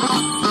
Bye.